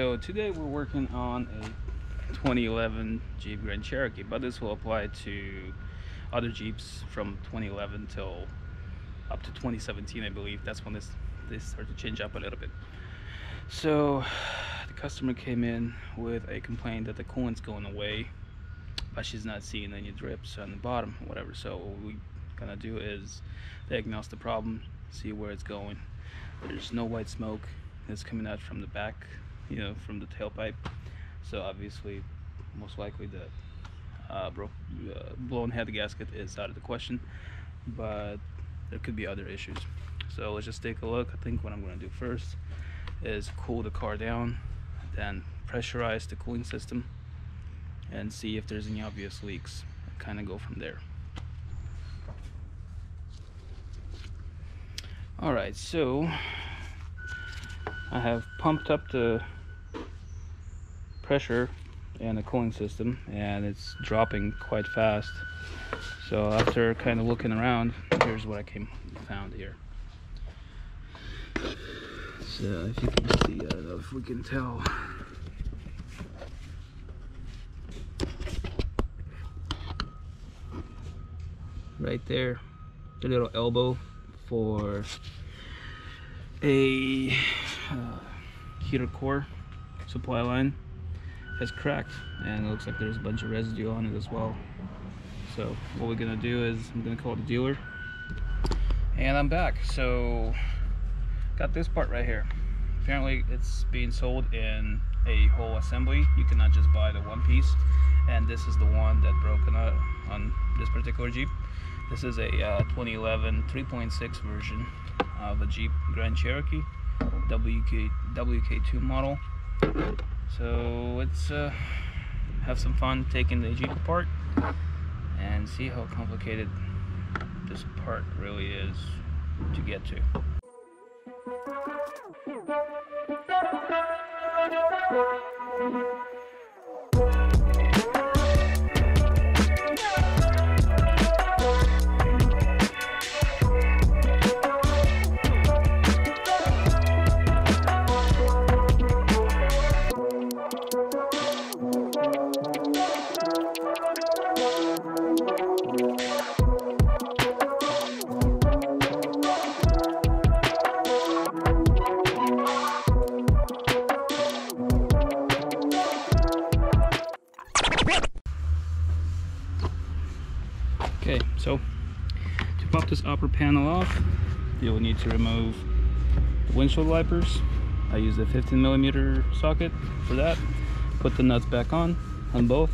so today we're working on a 2011 Jeep Grand Cherokee but this will apply to other Jeeps from 2011 till up to 2017 I believe. That's when this this started to change up a little bit. So the customer came in with a complaint that the coolant's going away but she's not seeing any drips on the bottom whatever. So what we're gonna do is diagnose the problem see where it's going. There's no white smoke that's coming out from the back you know from the tailpipe. So obviously most likely the uh, broke, uh, blown head gasket is out of the question but there could be other issues. So let's just take a look. I think what I'm going to do first is cool the car down then pressurize the cooling system and see if there's any obvious leaks. Kind of go from there. All right so I have pumped up the pressure and the cooling system and it's dropping quite fast. So after kind of looking around here's what I came found here. So if you can see I don't know if we can tell. Right there the little elbow for a uh, heater core supply line has cracked and it looks like there's a bunch of residue on it as well. So what we're gonna do is I'm gonna call the dealer. And I'm back. So got this part right here. Apparently it's being sold in a whole assembly. You cannot just buy the one piece. And this is the one that broke on, on this particular Jeep. This is a uh, 2011 3.6 version of a Jeep Grand Cherokee WK, WK2 model. So let's uh, have some fun taking the Jeep apart and see how complicated this part really is to get to. Okay, panel off, you'll need to remove the windshield wipers. I use a 15 millimeter socket for that. Put the nuts back on, on both.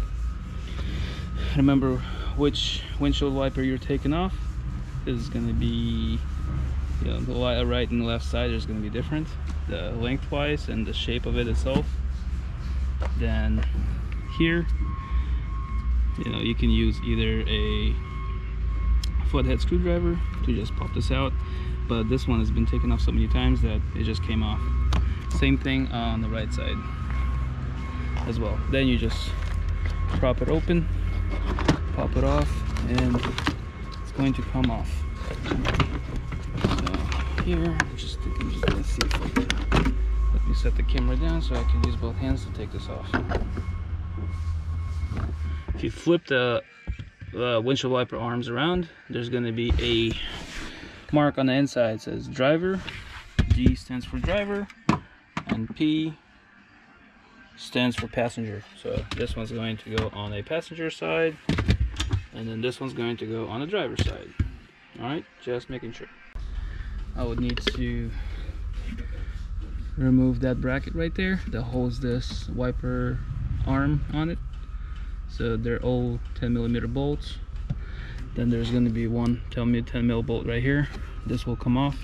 Remember which windshield wiper you're taking off. This is gonna be, you know, the right and left side is gonna be different. The lengthwise and the shape of it itself. Then here, you know, you can use either a flathead screwdriver to just pop this out. But this one has been taken off so many times that it just came off. Same thing uh, on the right side as well. Then you just prop it open pop it off and it's going to come off. So here just, see if I can let me set the camera down so I can use both hands to take this off. If you flip the uh, windshield wiper arms around, there's going to be a mark on the inside. It says driver, D stands for driver, and P stands for passenger. So this one's going to go on a passenger side, and then this one's going to go on the driver's side. Alright, just making sure. I would need to remove that bracket right there that holds this wiper arm on it so they're all 10 millimeter bolts. Then there's going to be one 10 10 mil bolt right here. This will come off.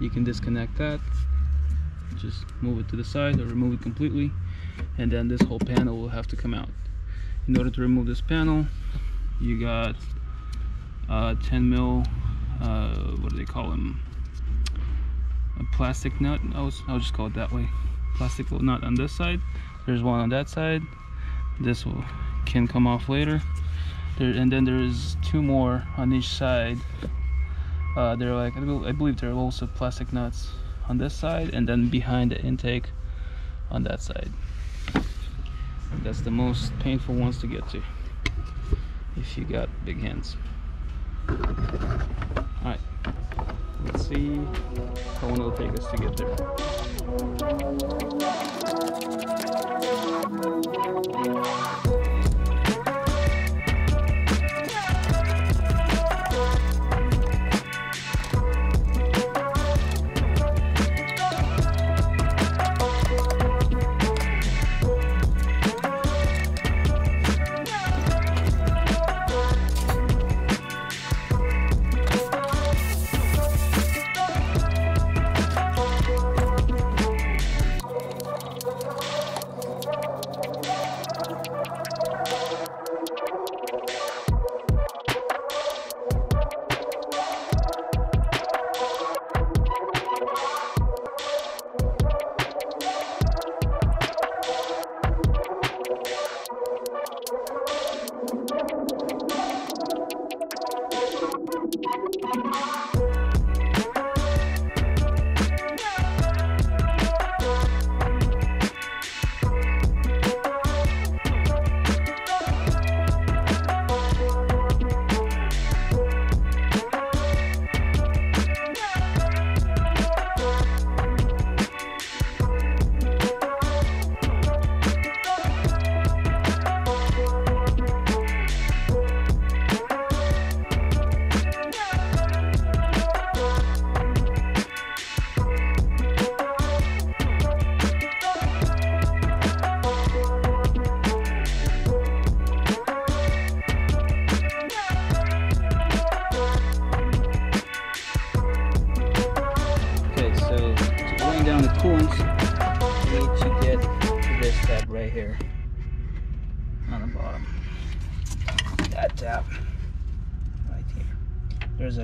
You can disconnect that. Just move it to the side or remove it completely. And then this whole panel will have to come out. In order to remove this panel you got uh, 10 mil uh, what do they call them a plastic nut. I'll, I'll just call it that way. Plastic nut on this side. There's one on that side this will can come off later. There and then there's two more on each side. Uh, they're like I believe they're also plastic nuts on this side and then behind the intake on that side. That's the most painful ones to get to if you got big hands. All right let's see how long it'll take us to get there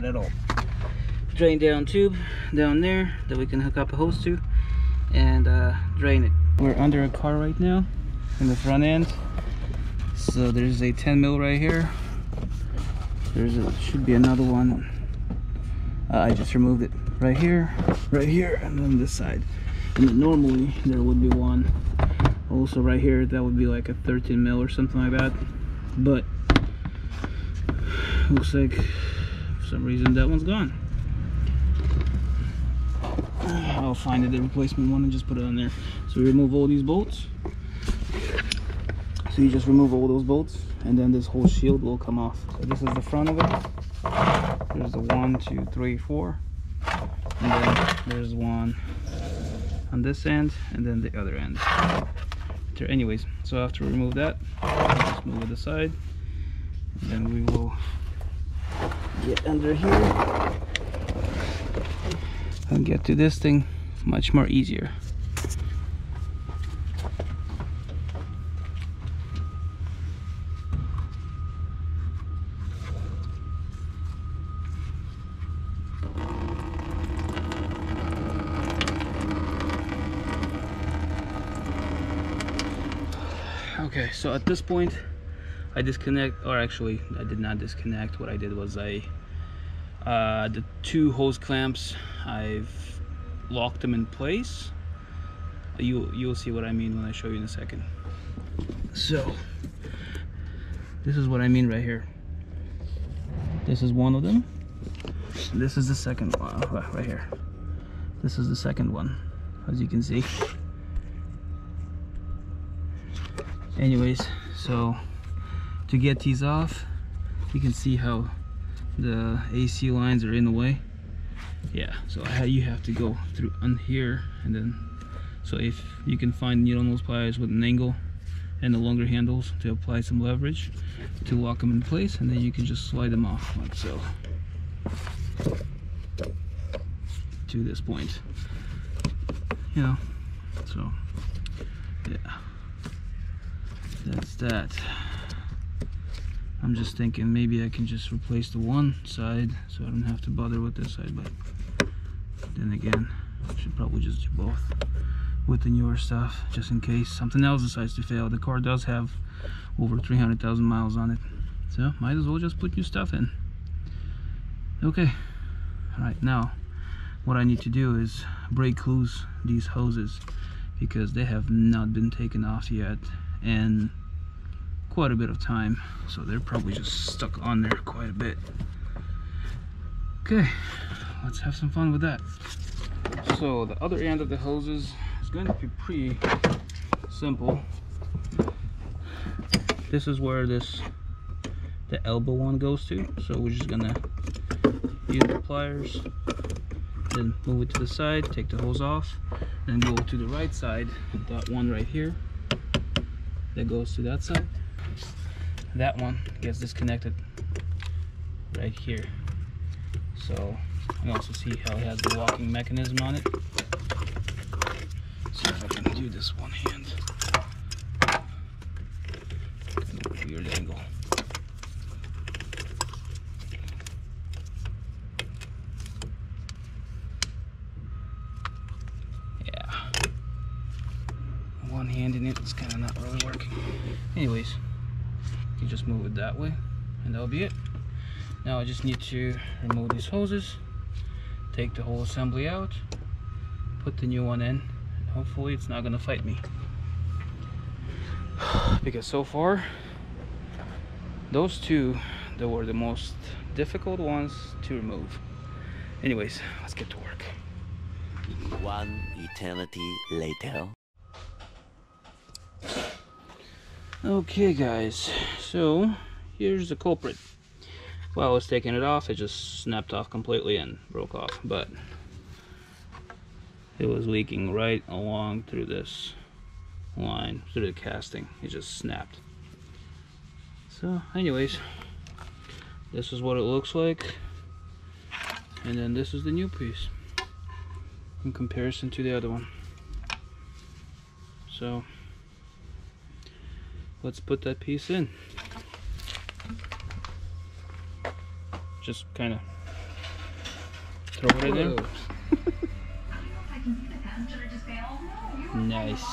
there's a little drain down tube down there that we can hook up a hose to and uh, drain it. We're under a car right now in the front end. So there's a 10 mil right here. There's a, should be another one. Uh, I just removed it right here, right here, and then this side. And normally there would be one also right here that would be like a 13 mil or something like that. But looks like for some reason that one's gone. I'll find the replacement one and just put it on there. So we remove all these bolts. So you just remove all those bolts and then this whole shield will come off. So this is the front of it. There's the one, two, three, four. And then there's one on this end and then the other end. Anyways, so after we remove that, just move it aside. And then we will get under here and get to this thing much more easier. Okay, so at this point, I disconnect, or actually I did not disconnect. What I did was I, uh, the two hose clamps, I've locked them in place. You, you'll see what I mean when I show you in a second. So, this is what I mean right here. This is one of them. This is the second one, uh, right here. This is the second one, as you can see. Anyways, so to get these off you can see how the AC lines are in the way. Yeah so you have to go through on here and then so if you can find needle nose pliers with an angle and the longer handles to apply some leverage to lock them in place and then you can just slide them off like so. To this point. You know so yeah. That's that I'm just thinking maybe I can just replace the one side so I don't have to bother with this side but then again I should probably just do both with the newer stuff just in case something else decides to fail. The car does have over 300,000 miles on it so might as well just put new stuff in. Okay all right now what I need to do is break loose these hoses because they have not been taken off yet and quite a bit of time so they're probably just stuck on there quite a bit. Okay let's have some fun with that. So the other end of the hoses is going to be pretty simple. This is where this the elbow one goes to so we're just gonna use the pliers then move it to the side take the hose off then go to the right side that one right here that goes to that side that one gets disconnected right here. So you can also see how it has the locking mechanism on it. See if I can do this one hand. Weird angle. One hand in it, it's kind of not really working. Anyways, just move it that way, and that'll be it. Now I just need to remove these hoses, take the whole assembly out, put the new one in, and hopefully it's not gonna fight me. because so far, those two, they were the most difficult ones to remove. Anyways, let's get to work. One eternity later. Okay guys, so here's the culprit. While I was taking it off, it just snapped off completely and broke off, but it was leaking right along through this line, through the casting. It just snapped. So anyways, this is what it looks like. And then this is the new piece in comparison to the other one. So let's put that piece in. Just kind of throw it in there. nice.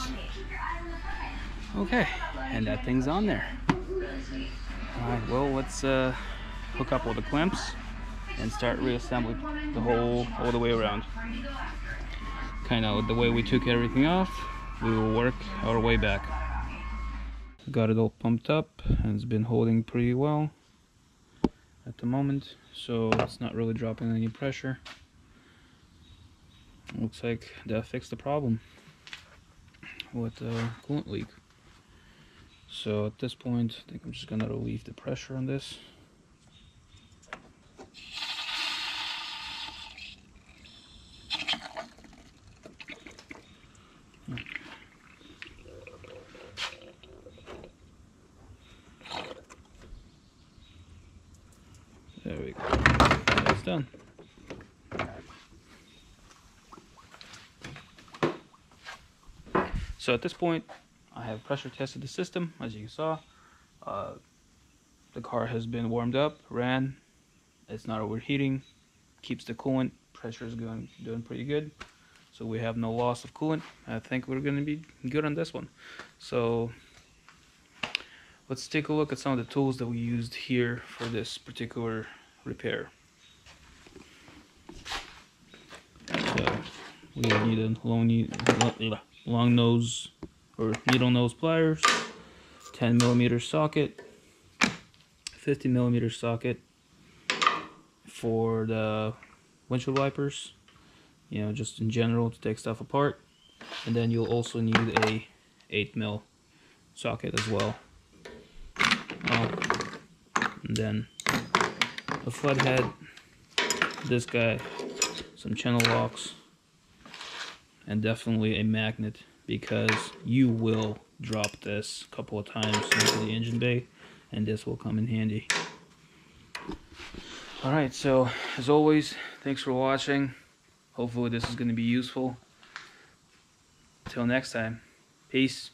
Okay, and that thing's on there. Alright, well let's uh, hook up all the clamps and start reassembling the whole all the way around. Kind of the way we took everything off, we will work our way back got it all pumped up and it's been holding pretty well at the moment so it's not really dropping any pressure. Looks like that fixed the problem with the coolant leak. So at this point I think I'm just gonna relieve the pressure on this There we go. That's done. So at this point, I have pressure tested the system, as you saw. Uh, the car has been warmed up, ran, it's not overheating, keeps the coolant, pressure is going doing pretty good. So we have no loss of coolant. I think we're going to be good on this one. So let's take a look at some of the tools that we used here for this particular repair. So we need a long, long nose or needle nose pliers, 10 millimeter socket, 50 millimeter socket for the windshield wipers, you know, just in general to take stuff apart. And then you'll also need a 8 mil socket as well. Uh, and then a flathead, this guy, some channel locks, and definitely a magnet because you will drop this a couple of times into the engine bay and this will come in handy. Alright, so as always, thanks for watching. Hopefully this is going to be useful. Until next time, peace.